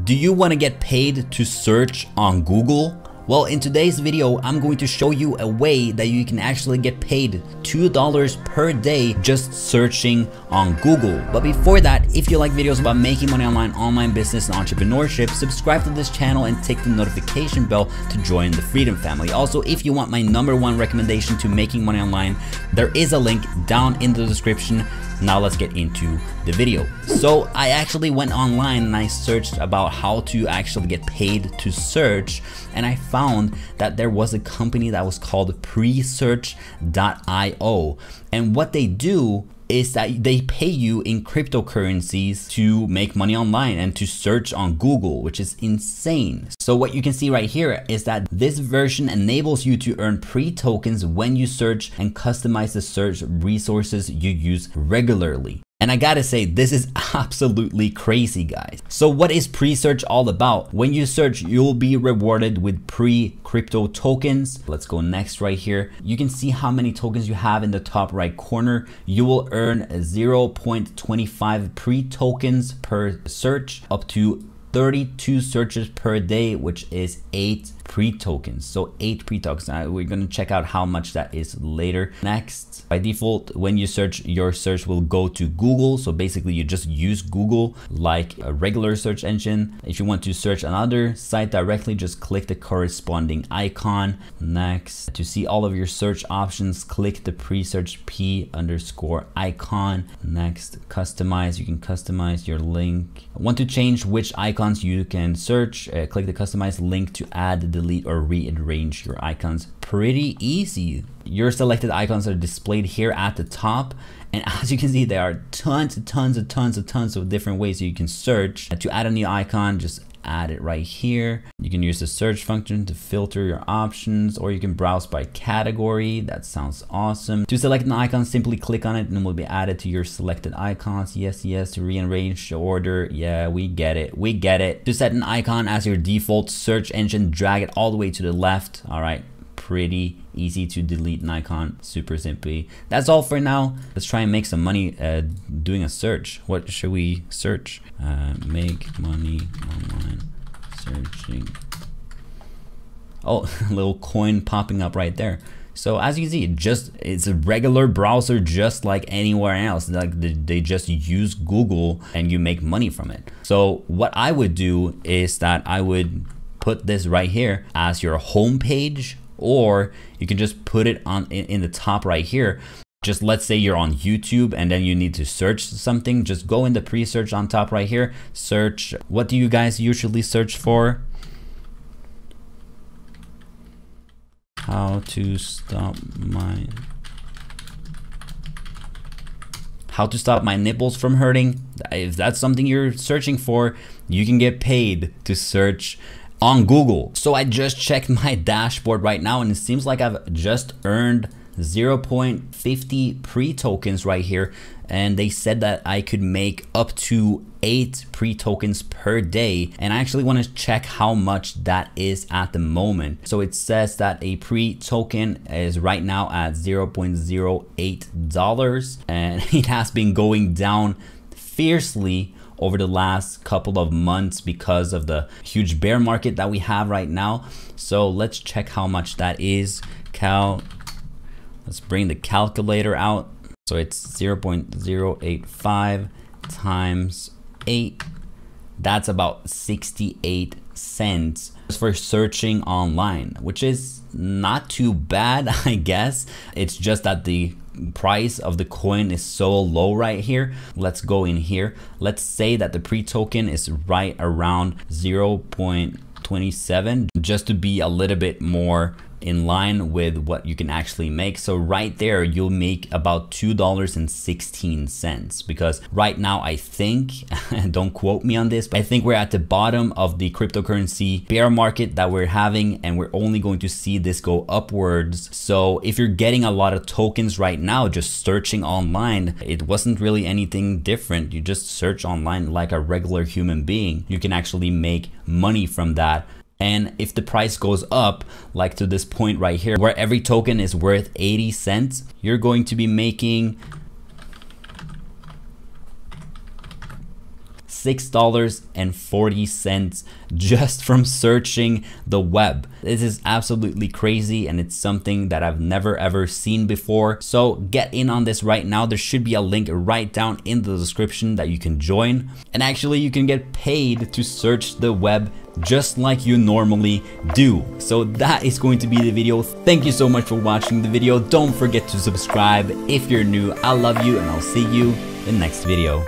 Do you want to get paid to search on Google? Well, in today's video, I'm going to show you a way that you can actually get paid $2 per day just searching on Google. But before that, if you like videos about making money online, online business, and entrepreneurship, subscribe to this channel and take the notification bell to join the Freedom family. Also, if you want my number one recommendation to making money online, there is a link down in the description now let's get into the video. So I actually went online and I searched about how to actually get paid to search and I found that there was a company that was called presearch.io and what they do is that they pay you in cryptocurrencies to make money online and to search on Google, which is insane. So what you can see right here is that this version enables you to earn pre-tokens when you search and customize the search resources you use regularly. And I gotta say, this is absolutely crazy, guys. So what is Presearch all about? When you search, you'll be rewarded with pre-crypto tokens. Let's go next right here. You can see how many tokens you have in the top right corner. You will earn 0.25 pre-tokens per search up to 32 searches per day, which is eight pre-tokens. So eight pre-tokens. We're gonna check out how much that is later. Next, by default, when you search, your search will go to Google. So basically you just use Google like a regular search engine. If you want to search another site directly, just click the corresponding icon. Next, to see all of your search options, click the Presearch P underscore icon. Next, customize. You can customize your link. Want to change which icons you can search, uh, click the customize link to add delete or rearrange your icons pretty easy. Your selected icons are displayed here at the top. And as you can see, there are tons and tons and tons and tons of different ways you can search. To add a new icon, just add it right here. You can use the search function to filter your options or you can browse by category. That sounds awesome. To select an icon, simply click on it and it will be added to your selected icons. Yes, yes, to rearrange the order. Yeah, we get it. We get it. To set an icon as your default search engine, drag it all the way to the left. All right, pretty easy to delete an icon super simply. That's all for now. Let's try and make some money uh, doing a search. What should we search? Uh, make money online searching. Oh a little coin popping up right there. So as you see, it just it's a regular browser just like anywhere else. Like they just use Google and you make money from it. So what I would do is that I would put this right here as your home page or you can just put it on in, in the top right here just let's say you're on YouTube and then you need to search something, just go in the Presearch on top right here, search, what do you guys usually search for? How to stop my, how to stop my nipples from hurting. If that's something you're searching for, you can get paid to search on Google. So I just checked my dashboard right now and it seems like I've just earned 0.50 pre-tokens right here. And they said that I could make up to eight pre-tokens per day. And I actually want to check how much that is at the moment. So it says that a pre-token is right now at 0.08 dollars. And it has been going down fiercely over the last couple of months because of the huge bear market that we have right now. So let's check how much that is. Cal, let's bring the calculator out. So it's 0.085 times 8. That's about 68 cents for searching online, which is not too bad, I guess. It's just that the price of the coin is so low right here. Let's go in here. Let's say that the pre-token is right around 0.27 just to be a little bit more in line with what you can actually make. So right there, you'll make about $2.16 because right now I think, don't quote me on this, but I think we're at the bottom of the cryptocurrency bear market that we're having and we're only going to see this go upwards. So if you're getting a lot of tokens right now, just searching online, it wasn't really anything different. You just search online like a regular human being. You can actually make money from that and if the price goes up, like to this point right here, where every token is worth 80 cents, you're going to be making $6.40 just from searching the web. This is absolutely crazy and it's something that I've never ever seen before. So get in on this right now. There should be a link right down in the description that you can join. And actually you can get paid to search the web just like you normally do. So that is going to be the video. Thank you so much for watching the video. Don't forget to subscribe if you're new. I love you and I'll see you in the next video.